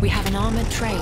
We have an armored train.